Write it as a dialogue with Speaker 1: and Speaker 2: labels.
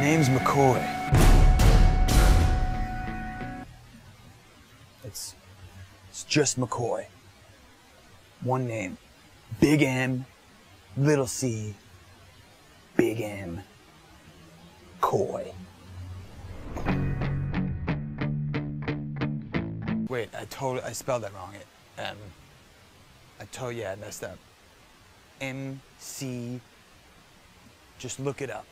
Speaker 1: My name's McCoy. It's it's just McCoy. One name. Big M, little C, Big M, Coy. Wait, I totally I spelled that wrong. It um I told yeah, I messed up. M C just look it up.